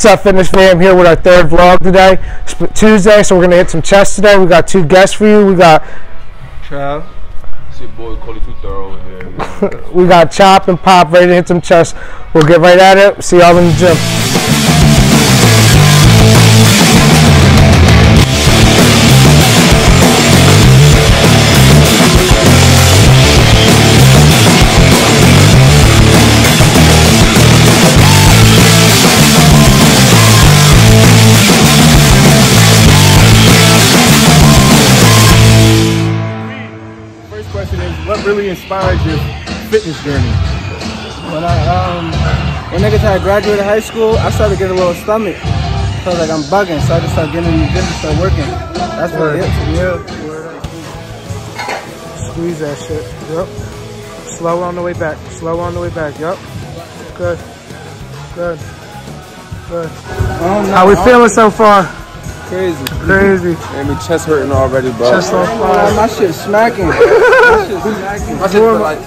What's up, fitness fam? Here with our third vlog today. It's Tuesday, so we're gonna hit some chest today. We got two guests for you. We got Trav. It's your boy Cody Too Thorough here. we got Chop and Pop ready to hit some chest. We'll get right at it. See y'all in the gym. Inspired your fitness journey? When I um when niggas had graduated high school, I started getting a little stomach. So I was like I'm bugging, so I just started getting in the gym and start working. That's what it is. Yeah. Squeeze that shit. Yep. Slow on the way back. Slow on the way back. Yep. Good. Good. Good. How we feeling so far? Crazy. Crazy. Man, me chest hurting already, bro. Chest on Man, fire. my shit smacking. my shit smacking. My shit like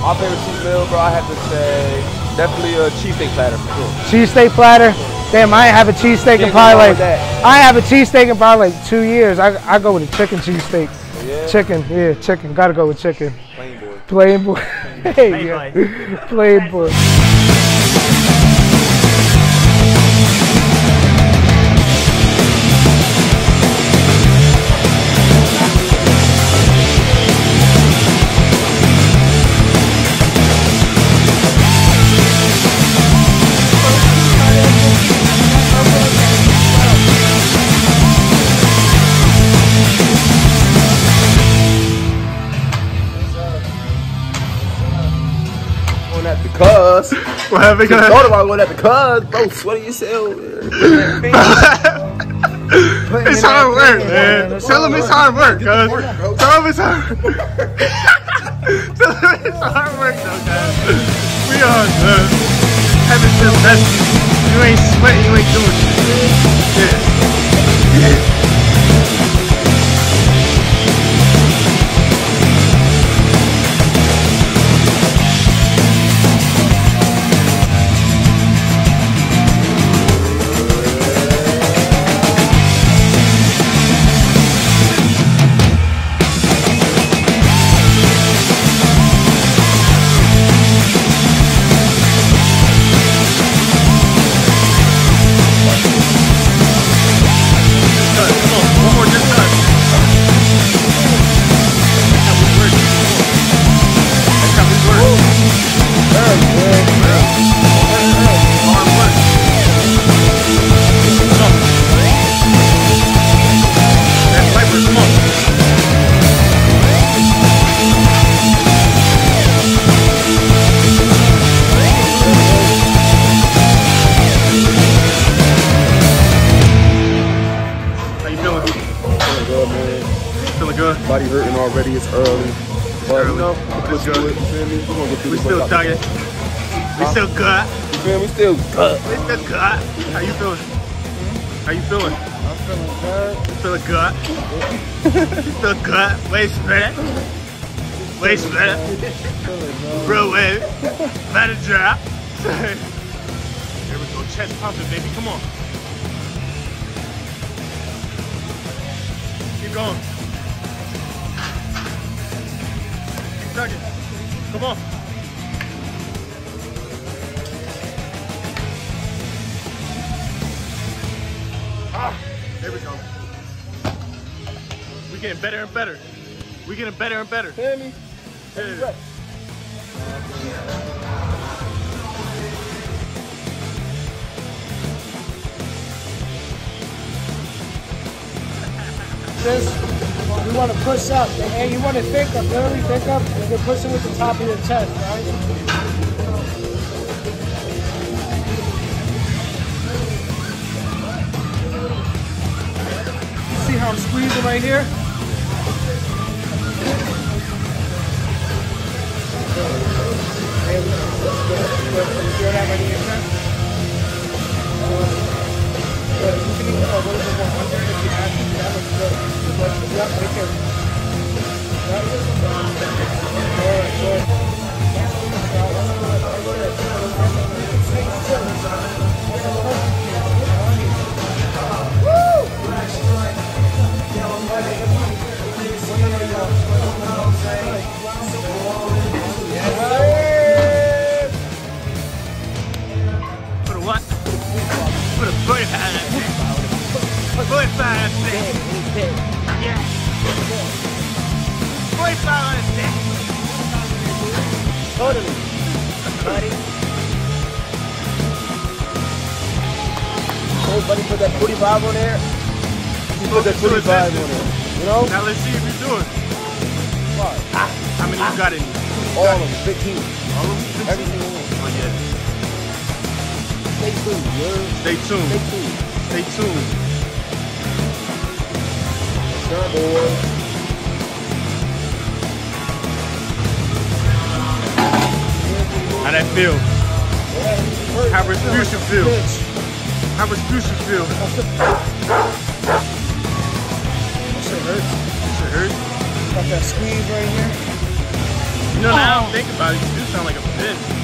My favorite cheese meal, bro, I have to say definitely a cheesesteak platter for sure. Cheesesteak platter. Damn, I have a cheesesteak in Can't go probably like. I have a cheesesteak in probably like two years. I I go with a chicken cheesesteak. Yeah. Chicken, yeah, chicken. Gotta go with chicken. Plain boy. Plain cuz. What happened? Just thought about going at the cuz, bro. Sweaty yourself. It's hard work, man. Tell him it's hard work, cuz. Tell him it's hard work. Tell him it's hard work, though, guys. We are, uh, having some best. You ain't sweating, you ain't doing shit. Yeah. Come Body hurting already. It's early. But, you know, It's let's good. it. You feel me? We're gonna get through We still thugging. We still good. You feel me? Still good. We still good. How you feeling? How you feeling? I'm feeling good. You feeling good? you feel good? Waist spread. Waist spread. Real wave. Better drop. Here we go. Chest pumping, baby. Come on. Keep going. Come on. Ah, there we go. We getting better and better. We getting better and better. Feel me? Yeah. This, you want to push up, and you want to think up, literally think up, and you're pushing with the top of your chest, right? 45 in that thing. Yeah. 45 on that thing. Totally. Buddy. Oh, buddy, put that 45 on there. You put that 45 on there. You know? Now let's see if you do it. How many you got in you? All of them, 15. All of them? Every single one. Oh, yeah. Stay tuned, you? Stay tuned. Stay tuned. Stay tuned. Boy. How that feel? How Respucia feel? How Respucia feel? Shit hurts. Shit hurt? Got that squeeze right here. You know, now I don't think about it, you do sound like a bitch.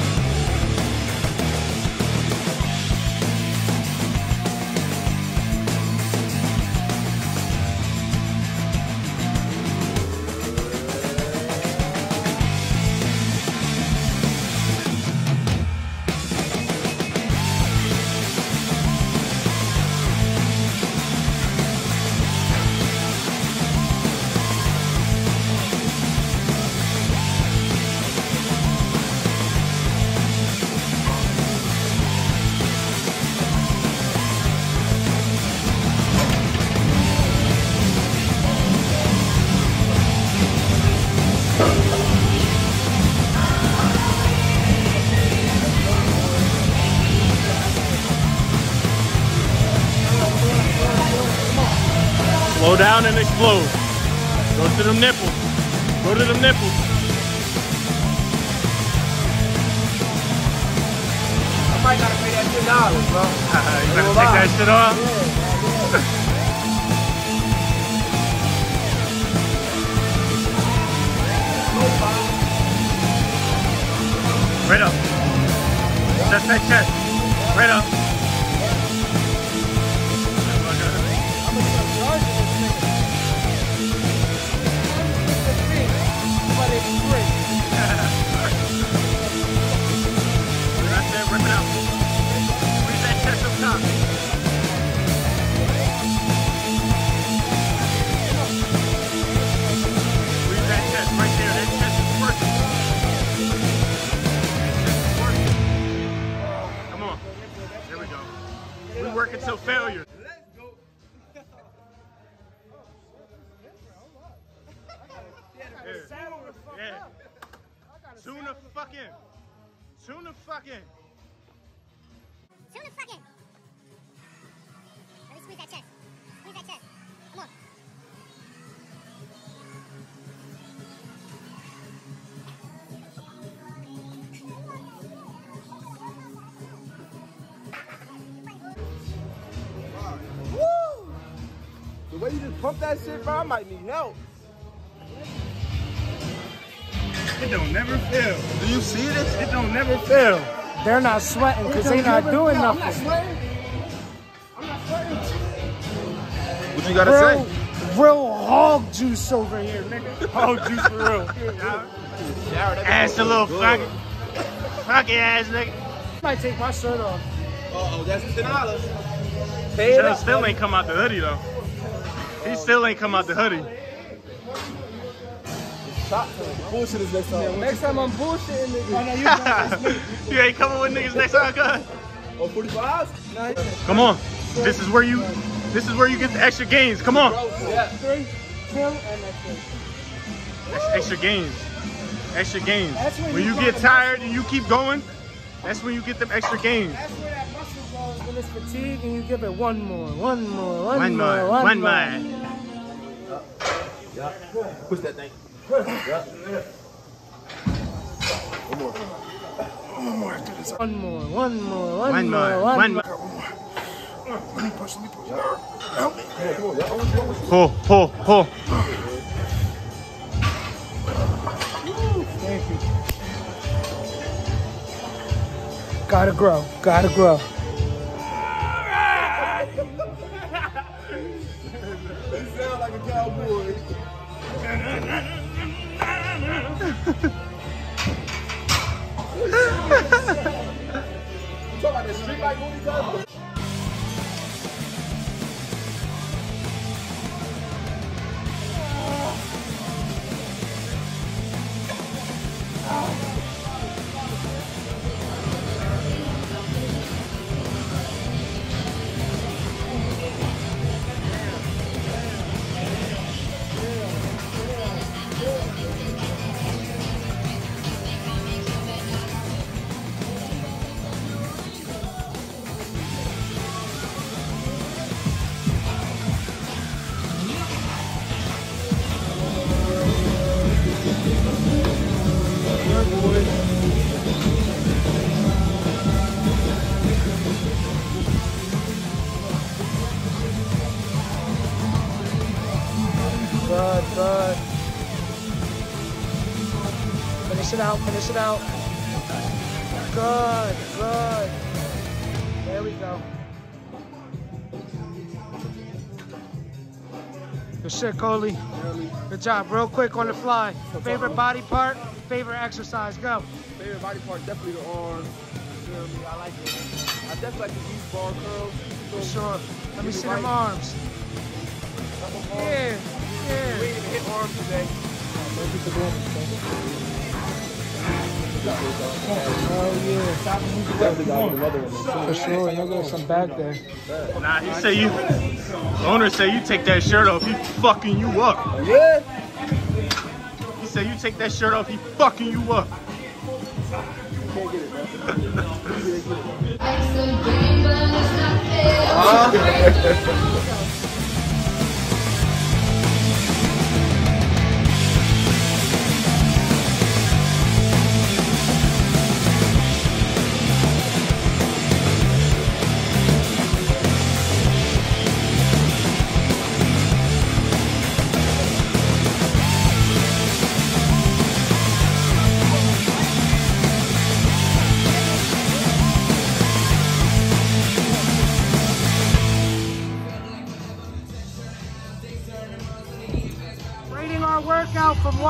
Slow down and explode. Go to them nipples. Go to them nipples. I might gotta pay that $10, bro. you better take that shit off. Right up. Chest that chest. Right up. Tune the fuck in. Tune the fuck in. Let me squeeze that chest. Squeeze that chest. Come on. Woo! The way you just pump that shit, bro, I might need help. It don't never fail. Do you see this? It don't never fail. They're not sweating because they not doing nothing. What you gotta Real, say? real hog juice over here, nigga. Oh, juice for real. Ass a little funky. Funky ass nigga. Might take my shirt off. Uh oh, that's ten dollars. Pay Still, still ain't come out the hoodie though. He still ain't come out the hoodie. Bullshit is next time. Next time I'm bullshitting, nigga. you ain't coming with niggas next time, cuz. Oh, 45? Come on. This is where you. This is where you get the extra gains. Come on. Yeah. Three, two, and that's extra gains. Extra gains. When When you you get tired and you keep going, that's when you get them extra gains. That's where that muscle goes when it's fatigue and you give it one more, one more, one, One more, more. one, One more. more. Uh, Push that thing. One more, one more, one, more, One more, more. one, more. One more. more. Pull, pull, pull. Thank you. Gotta grow, gotta grow. Finish it out, finish it out. Good, good. There we go. Good shit, Coley. Good job. Real quick on the fly. Favorite body part, favorite exercise. Go. Favorite body part, definitely the arms. You feel me? I like it. I definitely like to use bar curls. For sure. Let me see me them arms. Couple arms. Yeah, We yeah. didn't even hit arms today. Oh Definitely got another one. yeah. For sure. Y'all got some back there. Nah, he say you. The owner say you take that shirt off, he fucking you up. Yeah. He say you take that shirt off, he fucking you up. Rating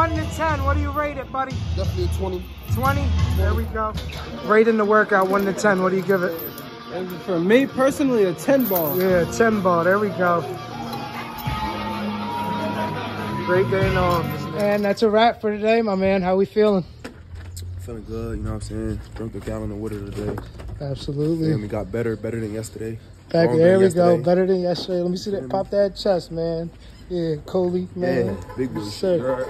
1 to 10. What do you rate it, buddy? Definitely a 20. 20? There we go. Rating the workout 1 to 10. What do you give it? For me personally, a 10 ball. Yeah, 10 ball. There we go. Great day in arms. And that's a wrap for today, my man. How we feeling? Feeling good, you know what I'm saying? Drunk a gallon of water today. Absolutely. And we got better, better than yesterday. Back there we go. Better than yesterday. Let me see that. Pop that chest, man. Yeah, Coley, man. Yeah, big boy. Sir.